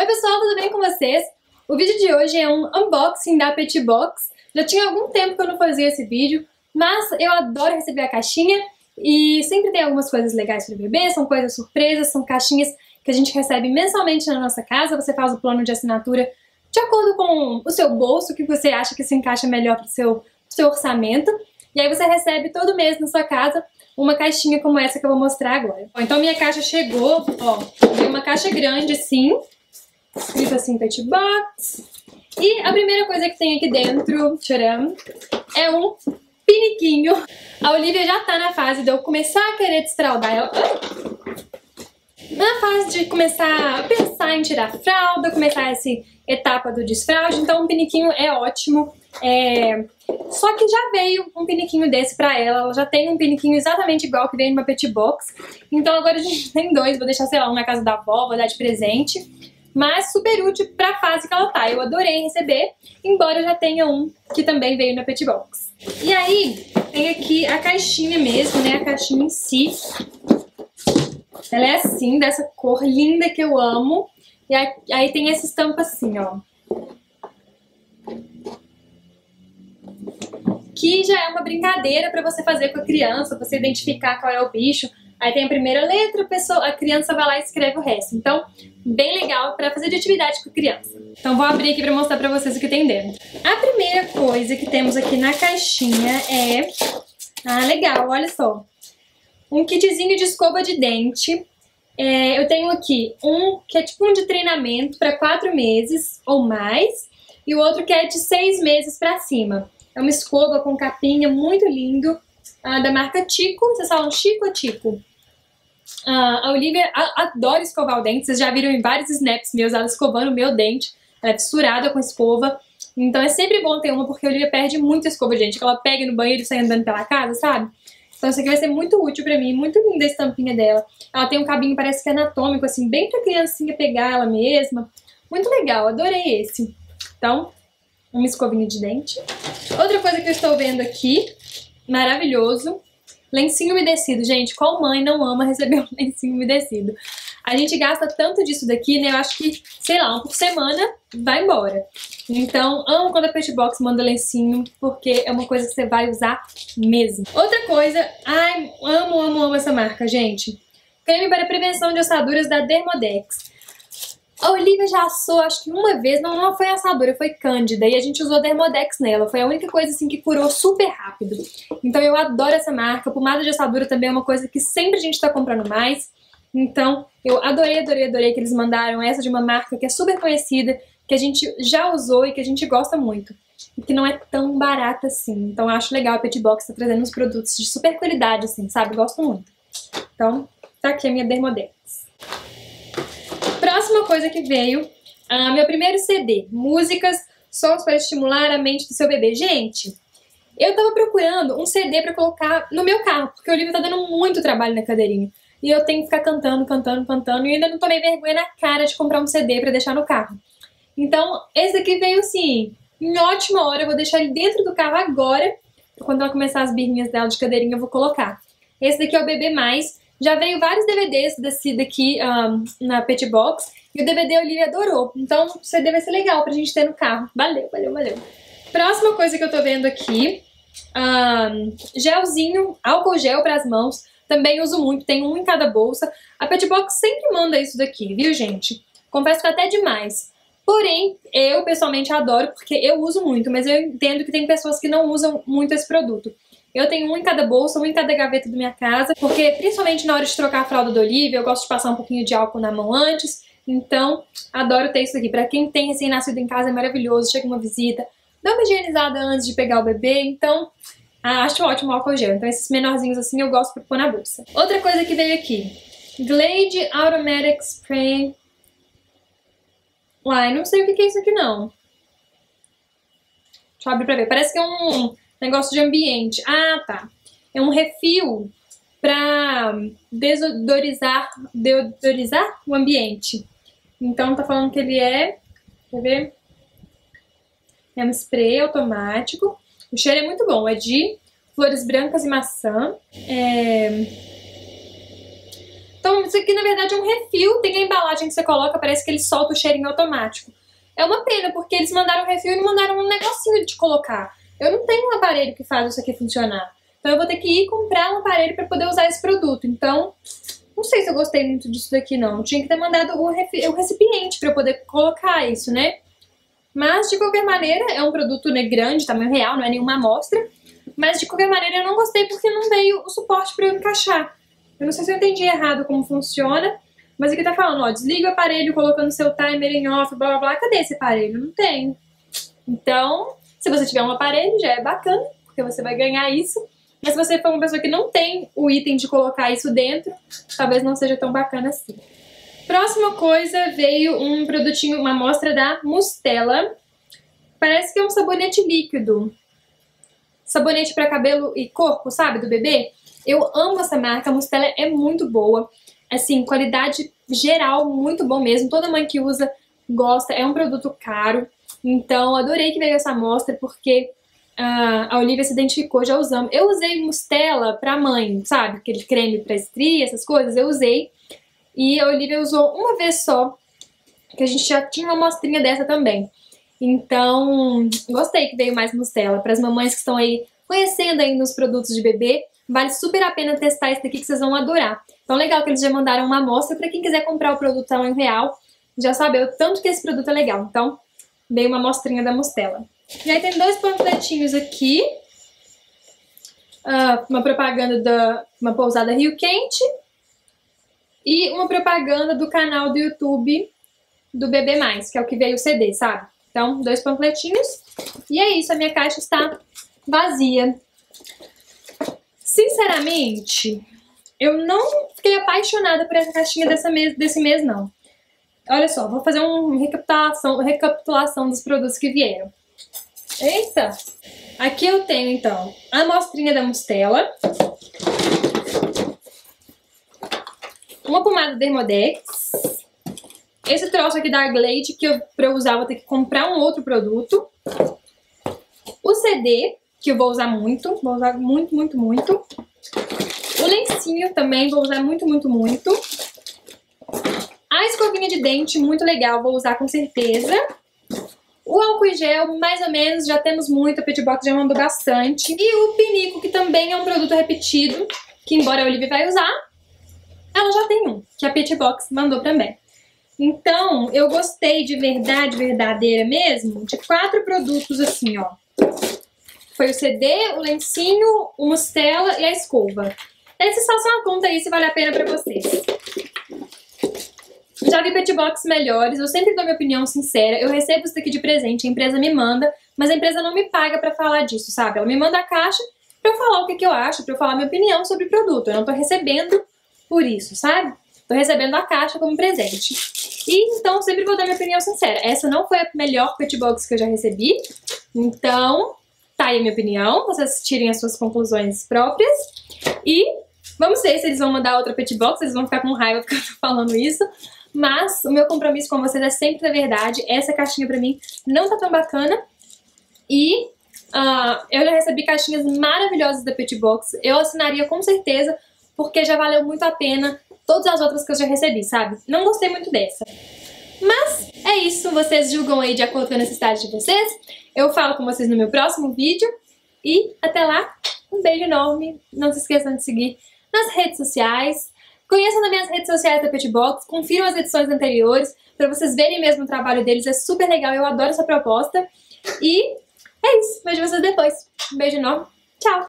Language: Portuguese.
Oi pessoal, tudo bem com vocês? O vídeo de hoje é um unboxing da Petit Box. Já tinha algum tempo que eu não fazia esse vídeo, mas eu adoro receber a caixinha e sempre tem algumas coisas legais para bebê, são coisas surpresas, são caixinhas que a gente recebe mensalmente na nossa casa, você faz o plano de assinatura de acordo com o seu bolso, o que você acha que se encaixa melhor para o seu, seu orçamento, e aí você recebe todo mês na sua casa uma caixinha como essa que eu vou mostrar agora. Bom, então minha caixa chegou, ó, uma caixa grande assim, escrito assim Pet Box. E a primeira coisa que tem aqui dentro, tcharam, é um piniquinho. A Olivia já tá na fase de eu começar a querer destraldar ela. Na fase de começar a pensar em tirar a fralda, começar essa etapa do desfraude, então um piniquinho é ótimo. É... Só que já veio um piniquinho desse pra ela, ela já tem um piniquinho exatamente igual que veio numa pet box. Então agora a gente tem dois, vou deixar, sei lá, um na casa da avó, vou dar de presente mas super útil para a fase que ela tá. Eu adorei receber, embora já tenha um que também veio na Pet Box. E aí, tem aqui a caixinha mesmo, né, a caixinha em si. Ela é assim, dessa cor linda que eu amo. E aí tem essa estampa assim, ó. Que já é uma brincadeira para você fazer com a criança, você identificar qual é o bicho. Aí tem a primeira letra, a, pessoa, a criança vai lá e escreve o resto. Então, bem legal para fazer de atividade com criança. Então vou abrir aqui para mostrar para vocês o que tem dentro. A primeira coisa que temos aqui na caixinha é... Ah, legal, olha só. Um kitzinho de escova de dente. É, eu tenho aqui um que é tipo um de treinamento para quatro meses ou mais. E o outro que é de seis meses para cima. É uma escova com capinha muito lindo. Ah, da marca Tico. Vocês falam Chico ou Tico? Uh, a Olivia adora escovar o dente, vocês já viram em vários snaps meus ela escovando o meu dente, ela é fissurada com escova, então é sempre bom ter uma porque a Olivia perde muito escova de dente, que ela pega no banheiro e sai andando pela casa, sabe? Então isso aqui vai ser muito útil pra mim, muito linda a estampinha dela. Ela tem um cabinho, parece que é anatômico, assim, bem pra criancinha pegar ela mesma. Muito legal, adorei esse. Então, uma escovinha de dente. Outra coisa que eu estou vendo aqui, maravilhoso, Lencinho umedecido, gente, qual mãe não ama receber um lencinho umedecido? A gente gasta tanto disso daqui, né? Eu acho que, sei lá, um por semana vai embora. Então, amo quando a Pet Box manda lencinho, porque é uma coisa que você vai usar mesmo. Outra coisa, ai, amo, amo, amo essa marca, gente. Creme para prevenção de assaduras da Dermodex. A Olivia já assou, acho que uma vez, não, não foi assadura, foi cândida, e a gente usou Dermodex nela. Foi a única coisa, assim, que curou super rápido. Então eu adoro essa marca. Pomada de assadura também é uma coisa que sempre a gente tá comprando mais. Então eu adorei, adorei, adorei que eles mandaram essa de uma marca que é super conhecida, que a gente já usou e que a gente gosta muito. E que não é tão barata assim. Então acho legal a Pet Box tá trazendo uns produtos de super qualidade, assim, sabe? Gosto muito. Então, tá aqui a minha Dermodex próxima coisa que veio, uh, meu primeiro CD, músicas, sons para estimular a mente do seu bebê. Gente, eu tava procurando um CD para colocar no meu carro, porque o livro tá dando muito trabalho na cadeirinha. E eu tenho que ficar cantando, cantando, cantando, e ainda não tomei vergonha na cara de comprar um CD para deixar no carro. Então, esse aqui veio assim, em ótima hora, eu vou deixar ele dentro do carro agora, quando ela começar as birrinhas dela de cadeirinha eu vou colocar. Esse daqui é o Bebê Mais, já veio vários DVDs desse daqui um, na Pet Box, e o DVD a Olivia adorou. Então o CD vai ser legal pra gente ter no carro. Valeu, valeu, valeu. Próxima coisa que eu tô vendo aqui, um, gelzinho, álcool gel pras mãos. Também uso muito, tem um em cada bolsa. A Petbox sempre manda isso daqui, viu, gente? Confesso que é até demais. Porém, eu pessoalmente adoro porque eu uso muito, mas eu entendo que tem pessoas que não usam muito esse produto. Eu tenho um em cada bolsa, um em cada gaveta da minha casa, porque principalmente na hora de trocar a fralda da Olivia, eu gosto de passar um pouquinho de álcool na mão antes, então, adoro ter isso aqui. Pra quem tem recém-nascido em casa é maravilhoso, chega uma visita, dá uma higienizada antes de pegar o bebê, então acho ótimo o álcool gel. Então esses menorzinhos assim eu gosto pra pôr na bolsa. Outra coisa que veio aqui, Glade Automatic Spray. Uai, não sei o que é isso aqui não. Deixa eu abrir pra ver. Parece que é um negócio de ambiente. Ah, tá. É um refil pra desodorizar, deodorizar o ambiente. Então tá falando que ele é, quer ver? É um spray automático. O cheiro é muito bom, é de flores brancas e maçã. É... Então isso aqui na verdade é um refil, tem a embalagem que você coloca, parece que ele solta o cheirinho automático. É uma pena, porque eles mandaram refil e não mandaram um negocinho de colocar. Eu não tenho um aparelho que faz isso aqui funcionar. Então eu vou ter que ir comprar um aparelho para poder usar esse produto. Então, não sei se eu gostei muito disso daqui não. Tinha que ter mandado o, o recipiente para eu poder colocar isso, né? Mas, de qualquer maneira, é um produto né, grande, tamanho real, não é nenhuma amostra. Mas, de qualquer maneira, eu não gostei porque não veio o suporte para eu encaixar. Eu não sei se eu entendi errado como funciona, mas aqui tá falando, ó, desliga o aparelho colocando seu timer em off, blá blá blá. Cadê esse aparelho? Não tenho. Então, se você tiver um aparelho, já é bacana, porque você vai ganhar isso. Mas se você for uma pessoa que não tem o item de colocar isso dentro, talvez não seja tão bacana assim. Próxima coisa, veio um produtinho, uma amostra da Mustela. Parece que é um sabonete líquido. Sabonete para cabelo e corpo, sabe, do bebê. Eu amo essa marca, a Mustela é muito boa assim, qualidade geral muito bom mesmo. Toda mãe que usa gosta, é um produto caro. Então, adorei que veio essa amostra, porque uh, a Olivia se identificou já usando. Eu usei Mustela pra mãe, sabe? Aquele creme pra estria, essas coisas, eu usei. E a Olivia usou uma vez só, que a gente já tinha uma amostrinha dessa também. Então, gostei que veio mais Mustela. Para as mamães que estão aí conhecendo ainda os produtos de bebê, vale super a pena testar esse daqui que vocês vão adorar. Então legal que eles já mandaram uma amostra para quem quiser comprar o produto tamanho real, já saber o tanto que esse produto é legal. Então, veio uma amostrinha da Mostela. E aí tem dois panfletinhos aqui. Uh, uma propaganda da uma pousada Rio Quente e uma propaganda do canal do YouTube do Bebê Mais, que é o que veio o CD, sabe? Então, dois panfletinhos. E é isso, a minha caixa está vazia. Sinceramente, eu não fiquei apaixonada por essa caixinha dessa mês, desse mês, não. Olha só, vou fazer uma recapitulação, recapitulação dos produtos que vieram. Eita! Aqui eu tenho, então, a amostrinha da Mustela. Uma pomada Dermodex. Esse troço aqui da Glade, que eu, pra eu usar, vou ter que comprar um outro produto. O CD, que eu vou usar muito. Vou usar muito, muito, muito. O lencinho também vou usar muito, muito, muito. A escovinha de dente, muito legal, vou usar com certeza. O álcool em gel, mais ou menos, já temos muito, a Petbox já mandou bastante. E o pinico, que também é um produto repetido, que embora a Olivia vai usar, ela já tem um, que a Petbox mandou também. Então, eu gostei de verdade, verdadeira mesmo, de quatro produtos assim, ó. Foi o CD, o lencinho, o mostela e a escova. Aí vocês façam uma conta aí se vale a pena pra vocês. Já vi pet box melhores, eu sempre dou minha opinião sincera. Eu recebo isso daqui de presente, a empresa me manda, mas a empresa não me paga pra falar disso, sabe? Ela me manda a caixa pra eu falar o que, que eu acho, pra eu falar minha opinião sobre o produto. Eu não tô recebendo por isso, sabe? Tô recebendo a caixa como presente. E então sempre vou dar minha opinião sincera. Essa não foi a melhor pet box que eu já recebi. Então, tá aí a minha opinião. Vocês tirem as suas conclusões próprias. E Vamos ver se eles vão mandar outra pet box, eles vão ficar com raiva porque eu tô falando isso. Mas o meu compromisso com vocês é sempre da verdade. Essa caixinha pra mim não tá tão bacana. E uh, eu já recebi caixinhas maravilhosas da Pet Box. Eu assinaria com certeza, porque já valeu muito a pena todas as outras que eu já recebi, sabe? Não gostei muito dessa. Mas é isso, vocês julgam aí de acordo com a necessidade de vocês. Eu falo com vocês no meu próximo vídeo. E até lá, um beijo enorme. Não se esqueçam de seguir nas redes sociais. Conheçam também as redes sociais da Petbox, confiram as edições anteriores para vocês verem mesmo o trabalho deles, é super legal, eu adoro essa proposta. E é isso, vejo vocês depois. Um beijo enorme, tchau!